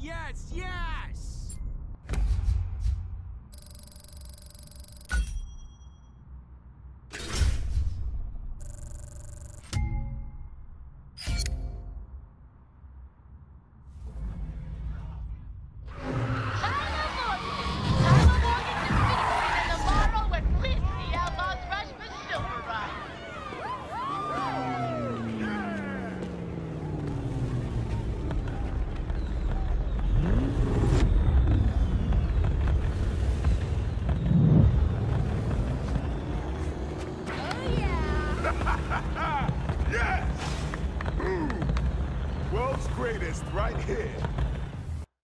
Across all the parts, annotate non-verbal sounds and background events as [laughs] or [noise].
yes, yes! [laughs] Yes! Ooh. World's greatest right here.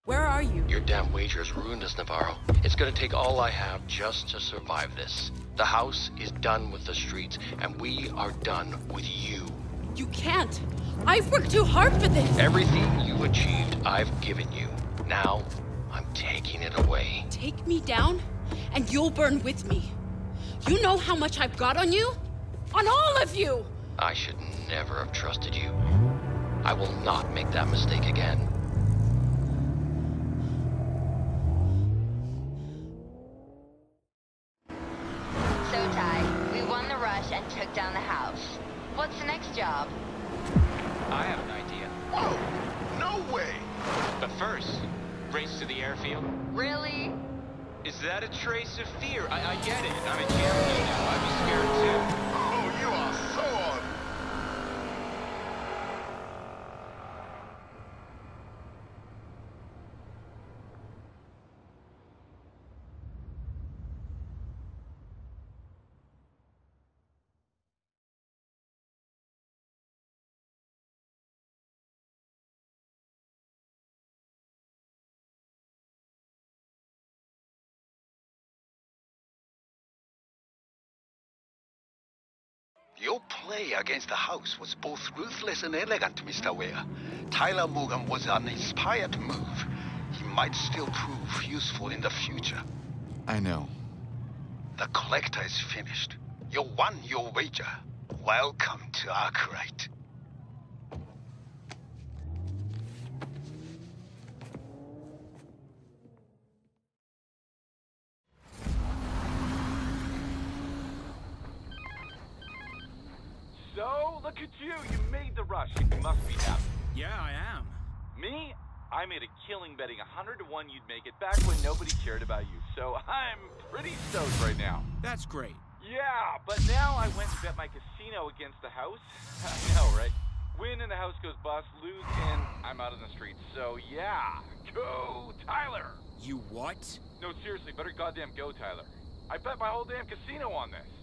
Where are you? Your damn wagers ruined us, Navarro. It's gonna take all I have just to survive this. The house is done with the streets, and we are done with you. You can't. I've worked too hard for this. Everything you've achieved, I've given you. Now, I'm taking it away. Take me down, and you'll burn with me. You know how much I've got on you? On all of you! I should never have trusted you. I will not make that mistake again. So, Ty, we won the rush and took down the house. What's the next job? I have an idea. Whoa! No way! But first, race to the airfield. Really? Is that a trace of fear? I, I get it. I'm a champion now. I'd be scared too. Your play against the house was both ruthless and elegant, Mr. Weir. Tyler Morgan was an inspired move. He might still prove useful in the future. I know. The collector is finished. You won your wager. Welcome to Arkwright. So, look at you. You made the rush. You must be happy. Yeah, I am. Me? I made a killing betting 100 to 1 you'd make it back when nobody cared about you. So I'm pretty stoked right now. That's great. Yeah, but now I went and bet my casino against the house. [laughs] I know, right? Win and the house goes bust, lose and I'm out on the streets. So yeah, go Tyler. You what? No, seriously, better goddamn go Tyler. I bet my whole damn casino on this.